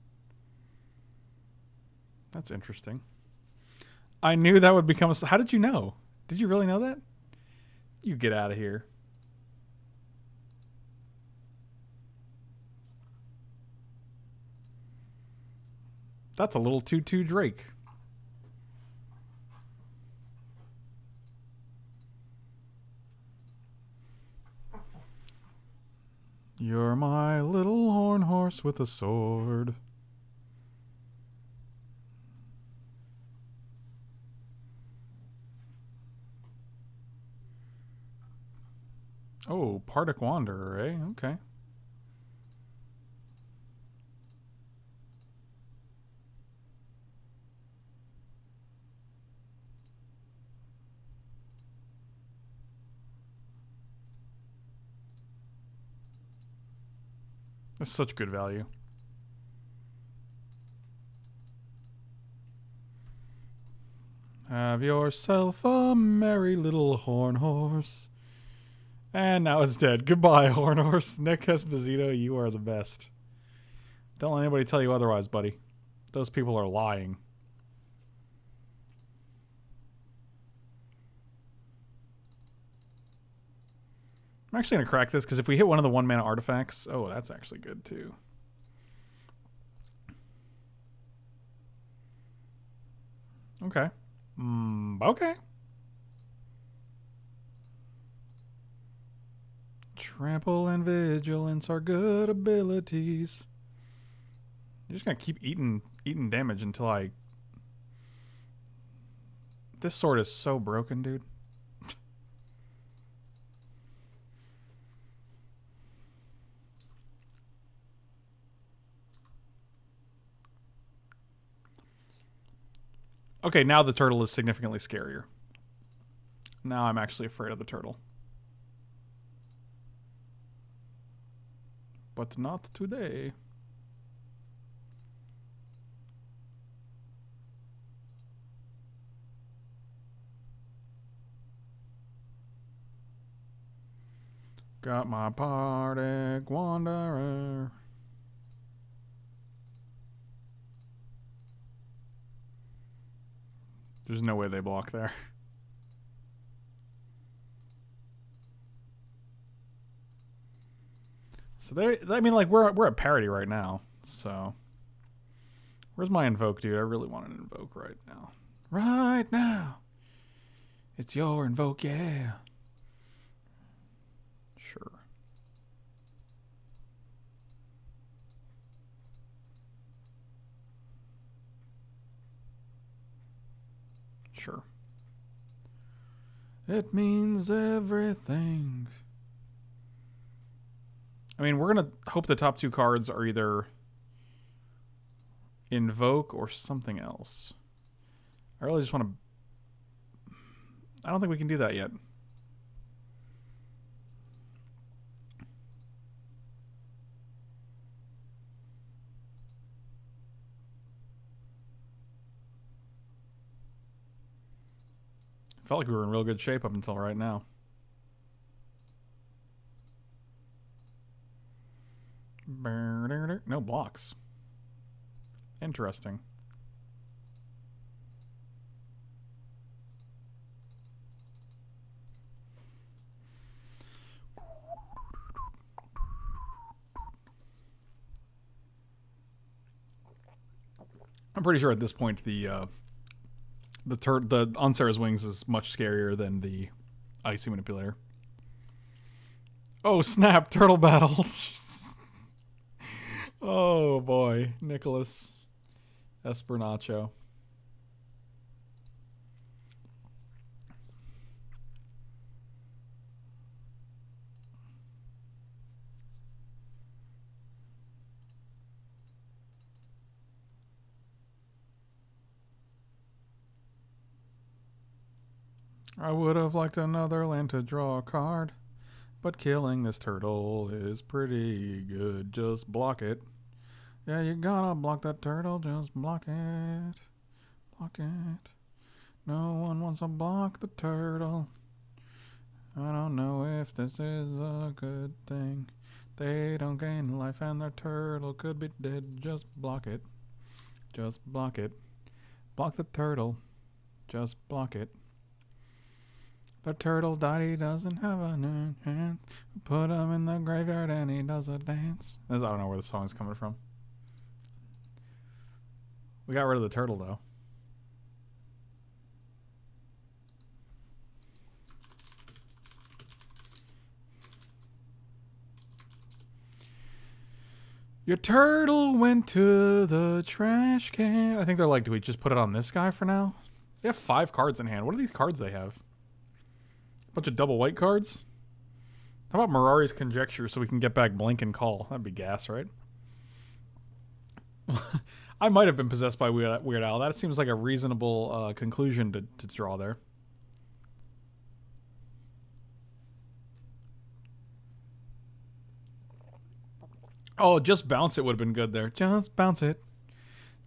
Speaker 1: That's interesting. I knew that would become a. How did you know? Did you really know that? You get out of here. That's a little 2-2 Drake. You're my little horn horse with a sword. Oh, Pardic Wanderer, eh? Okay. That's such good value. Have yourself a merry little horn horse. And now it's dead. Goodbye, [LAUGHS] Horn Horse. Nick Esposito, you are the best. Don't let anybody tell you otherwise, buddy. Those people are lying. I'm actually going to crack this because if we hit one of the one mana artifacts, oh, that's actually good too. Okay. Mm, okay. Trample and vigilance are good abilities. You're just gonna keep eating eating damage until I. This sword is so broken, dude. Okay, now the turtle is significantly scarier. Now I'm actually afraid of the turtle. But not today. Got my Pardic Wanderer. There's no way they block there. [LAUGHS] So they—I mean, like we're we're at parity right now. So where's my invoke, dude? I really want an invoke right now. Right now, it's your invoke, yeah. Sure. Sure. It means everything. I mean, we're going to hope the top two cards are either Invoke or something else. I really just want to... I don't think we can do that yet. Felt like we were in real good shape up until right now. No blocks. Interesting. I'm pretty sure at this point the uh, the tur- the On Serra's wings is much scarier than the icy manipulator. Oh snap! [LAUGHS] Turtle battle. [LAUGHS] oh boy, Nicholas Espernacho. I would have liked another land to draw a card, but killing this turtle is pretty good. Just block it. Yeah, you gotta block that turtle, just block it. Block it. No one wants to block the turtle. I don't know if this is a good thing. They don't gain life and their turtle could be dead. Just block it. Just block it. Block the turtle. Just block it. The turtle he doesn't have a new hand. Put him in the graveyard and he does a dance. I don't know where the song's coming from. We got rid of the turtle though. Your turtle went to the trash can. I think they're like, do we just put it on this guy for now? They have five cards in hand. What are these cards they have? Bunch of double white cards? How about Mirari's Conjecture so we can get back Blink and Call? That'd be gas, right? [LAUGHS] I might have been possessed by Weird, Weird Al. That seems like a reasonable uh, conclusion to, to draw there. Oh, just bounce it would have been good there. Just bounce it.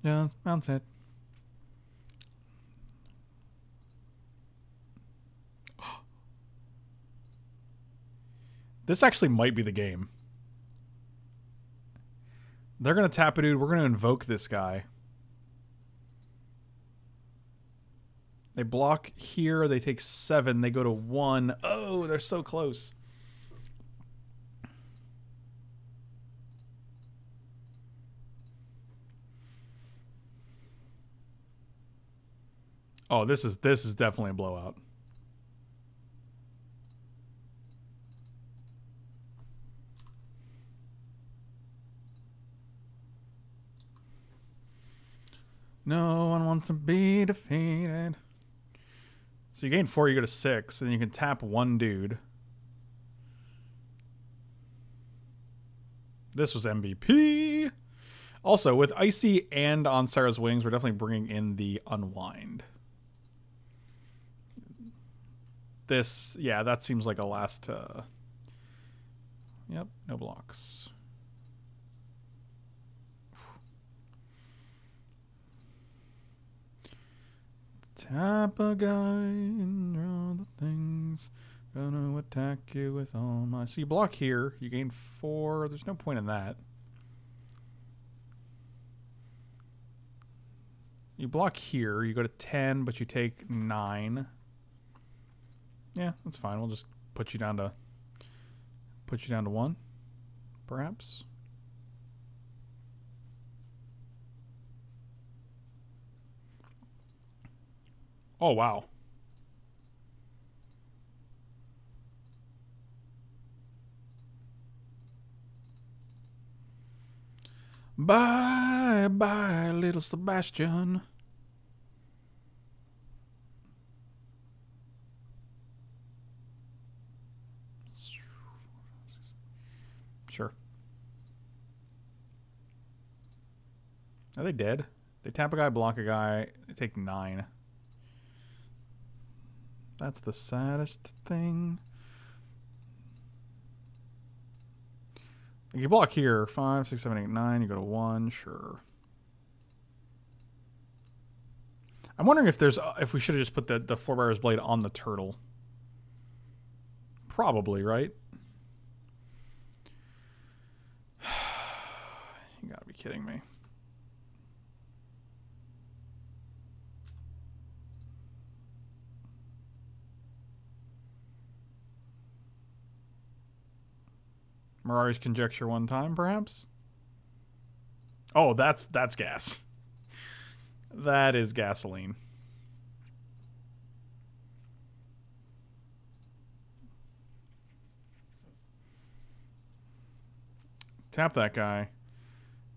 Speaker 1: Just bounce it. This actually might be the game. They're going to tap a dude. We're going to invoke this guy. They block here. They take seven. They go to one. Oh, they're so close. Oh, this is this is definitely a blowout. No one wants to be defeated. So you gain four, you go to six, and you can tap one dude. This was MVP. Also, with Icy and on Serra's Wings, we're definitely bringing in the Unwind. This, yeah, that seems like a last... Uh, yep, no blocks. Tap a guy and draw the things. Gonna attack you with all my. So you block here. You gain four. There's no point in that. You block here. You go to 10, but you take 9. Yeah, that's fine. We'll just put you down to put you down to 1 perhaps. Oh, wow. Bye bye, little Sebastian. Sure. Are they dead? They tap a guy, block a guy, they take nine. That's the saddest thing. You block here. Five, six, seven, eight, nine. You go to one. Sure. I'm wondering if there's if we should have just put the the Forebear's Blade on the turtle. Probably, right? [SIGHS] you gotta be kidding me. Mirari's conjecture one time, perhaps? Oh, that's that's gas. That is gasoline. Tap that guy.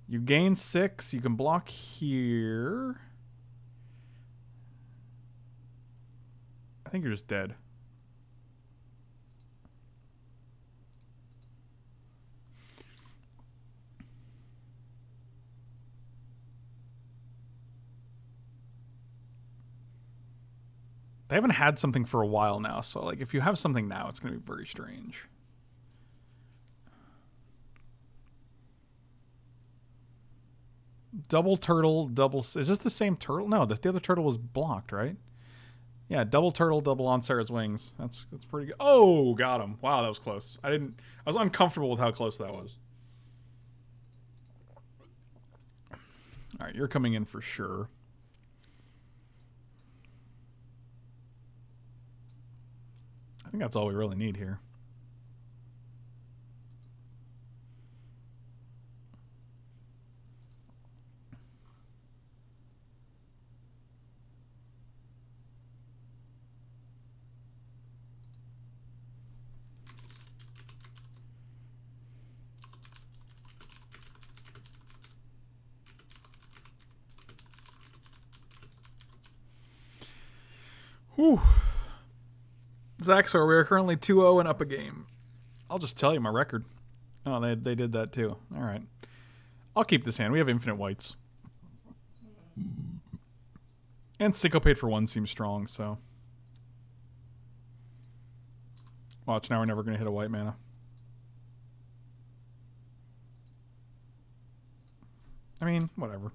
Speaker 1: You gain six. You can block here. I think you're just dead. They haven't had something for a while now, so like if you have something now, it's going to be very strange. Double turtle, double. Is this the same turtle? No, the, the other turtle was blocked, right? Yeah, double turtle, double on Serra's wings. That's that's pretty good. Oh, got him. Wow, that was close. I didn't. I was uncomfortable with how close that was. All right, you're coming in for sure. Think that's all we really need here. Whew. Zaxor, we are currently 2-0 and up a game. I'll just tell you my record. Oh, they, they did that too. All right. I'll keep this hand. We have infinite whites. And Syncopate for one seems strong, so. Watch, now we're never going to hit a white mana. I mean, whatever.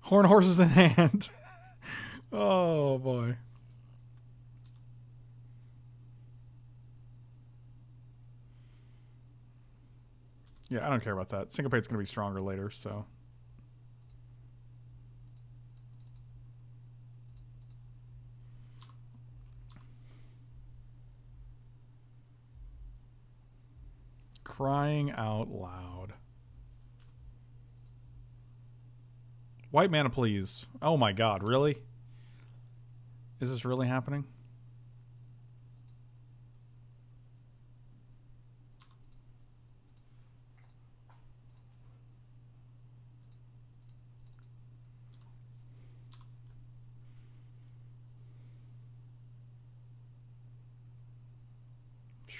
Speaker 1: Horn horses in [LAUGHS] hand. oh, boy. Yeah, I don't care about that. Syncopate's going to be stronger later, so. Crying out loud. White mana, please. Oh my god, really? Is this really happening?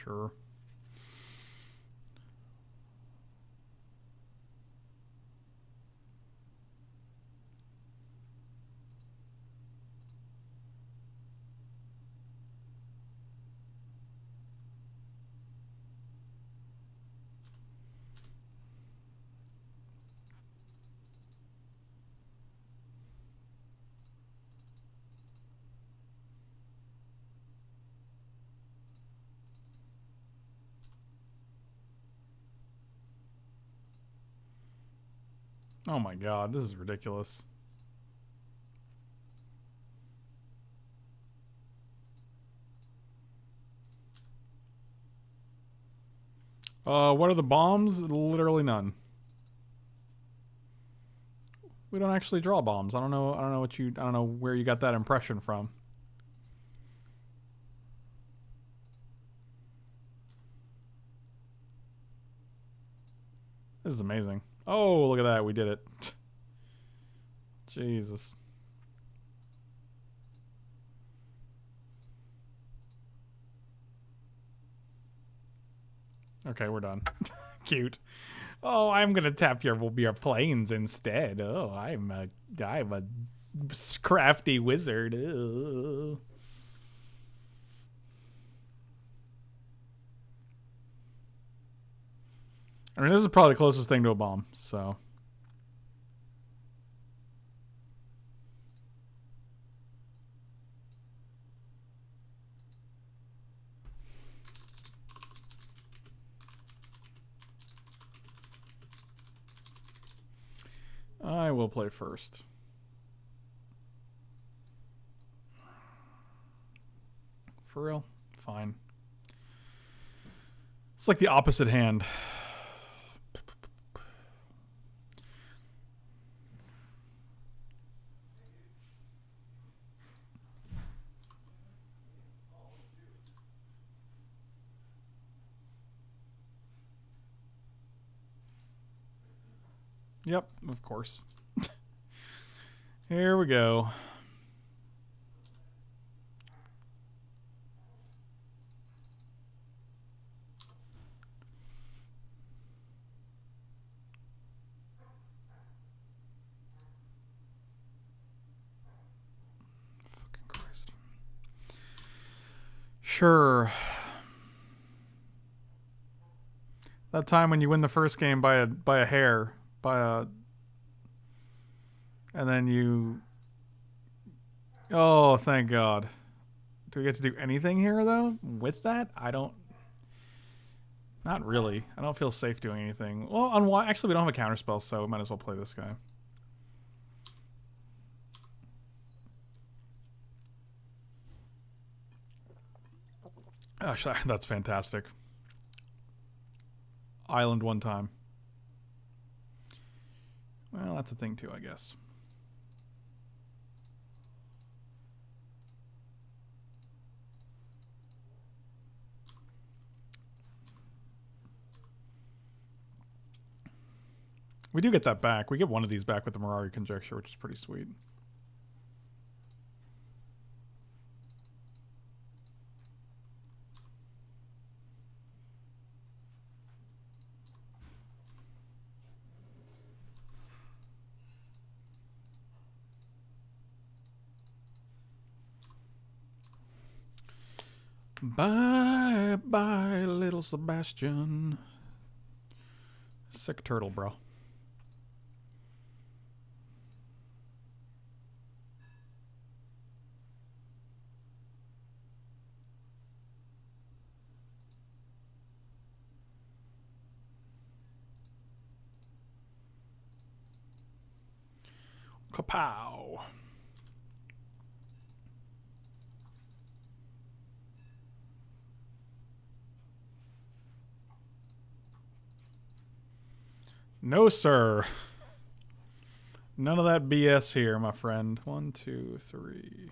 Speaker 1: Sure. Oh my god, this is ridiculous. Uh, what are the bombs? Literally none. We don't actually draw bombs. I don't know. I don't know what you. I don't know where you got that impression from. This is amazing. Oh, look at that. We did it. [LAUGHS] Jesus. Okay, we're done. [LAUGHS] Cute. oh, I'm gonna tap your will be your planes instead. Oh, I'm a I'm a crafty wizard. Ugh. I mean, this is probably the closest thing to a bomb, so. I will play first. For real? Fine. It's like the opposite hand. Yep, of course. Here we go. Sure. That time when you win the first game by a by a hair by a and then you oh thank god. Do we get to do anything here though with that? I don't not really. I don't feel safe doing anything. Well on actually we don't have a counter spell so we might as well play this guy. Gosh, [LAUGHS] that's fantastic. Island one time. Well, that's a thing too, I guess. We do get that back. We get one of these back with the Mirari Conjecture, which is pretty sweet. Bye, bye, little Sebastian. Sick turtle, bro. Kapow. No, sir. None of that BS here, my friend. One, two, three.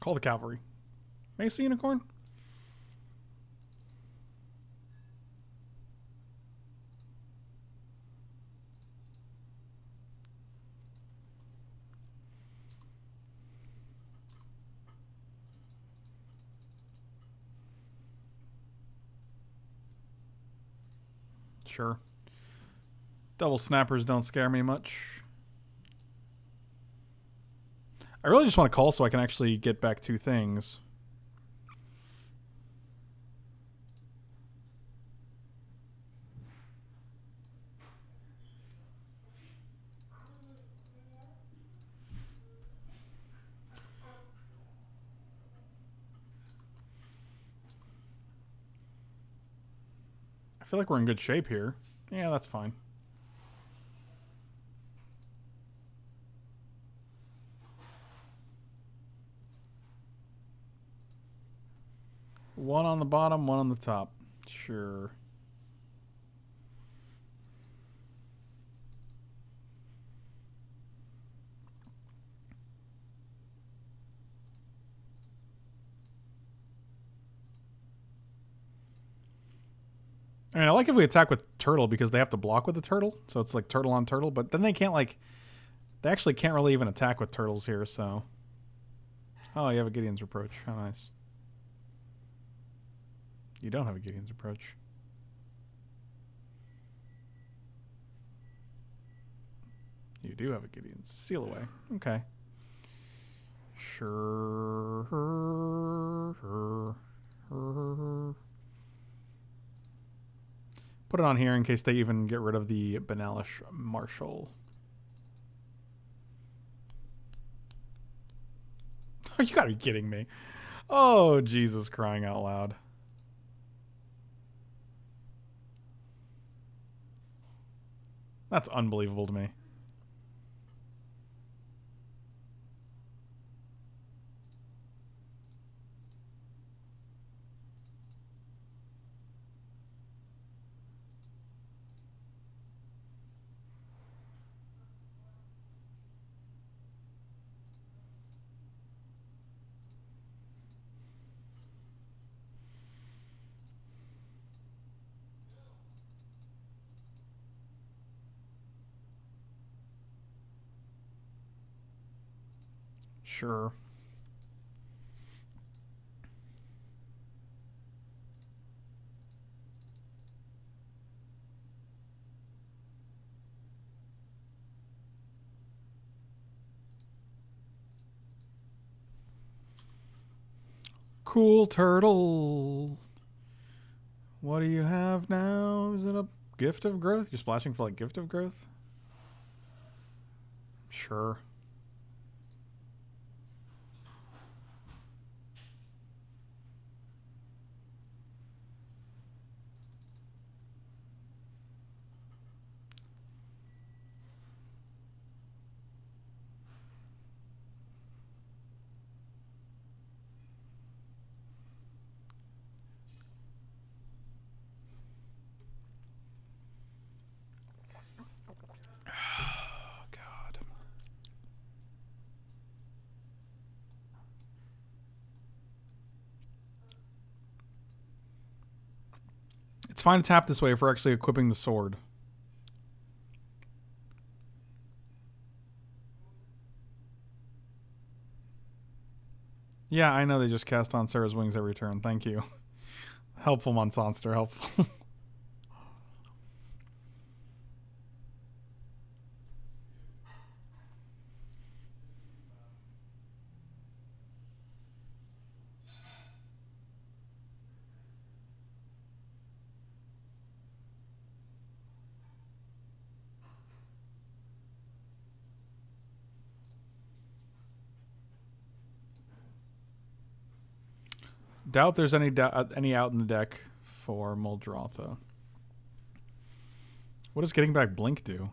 Speaker 1: Call the cavalry. Mesa Unicorn? Sure. Double snappers don't scare me much. I really just want to call so I can actually get back two things. Feel like we're in good shape here. Yeah, that's fine. One on the bottom, one on the top. Sure. I mean, I like if we attack with turtle because they have to block with the turtle, so it's like turtle on turtle. But then they can't like, They actually can't really even attack with turtles here, so... Oh, you have a Gideon's Reproach. How nice. You don't have a Gideon's Reproach. You do have a Gideon's. Seal away. Okay. Sure. Put it on here in case they even get rid of the Benalish Marshal. [LAUGHS] you gotta be kidding me. Oh, Jesus crying out loud. That's unbelievable to me. Sure. Cool turtle. What do you have now? Is it a gift of growth? You're splashing for like gift of growth? Sure. Fine to tap this way if we're actually equipping the sword. Yeah, I know they just cast on Serra's wings every turn. Thank you. [LAUGHS] helpful, Monsonster. Helpful. [LAUGHS] Doubt there's any uh, any out in the deck for Muldrotha. What does getting back Blink do?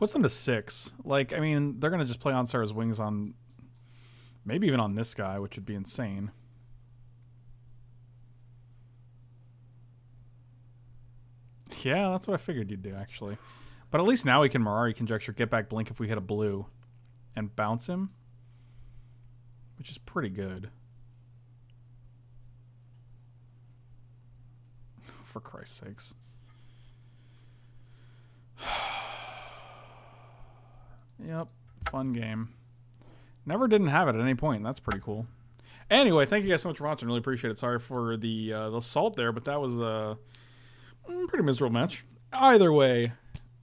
Speaker 1: Puts them to six. Like, I mean, they're gonna just play on Serra's wings on Maybe even on this guy, which would be insane. Yeah, that's what I figured you'd do, actually. But at least now we can Mirari Conjecture, get back Blink if we hit a blue, and bounce him, which is pretty good. [SIGHS] For Christ's sakes. [SIGHS] yep, fun game. Never didn't have it at any point. That's pretty cool. Anyway, thank you guys so much for watching. Really appreciate it. Sorry for the uh, the salt there, but that was a mm, pretty miserable match. Either way,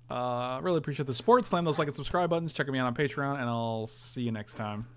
Speaker 1: uh, really appreciate the support. Slam those like and subscribe buttons. Check me out on Patreon, and I'll see you next time.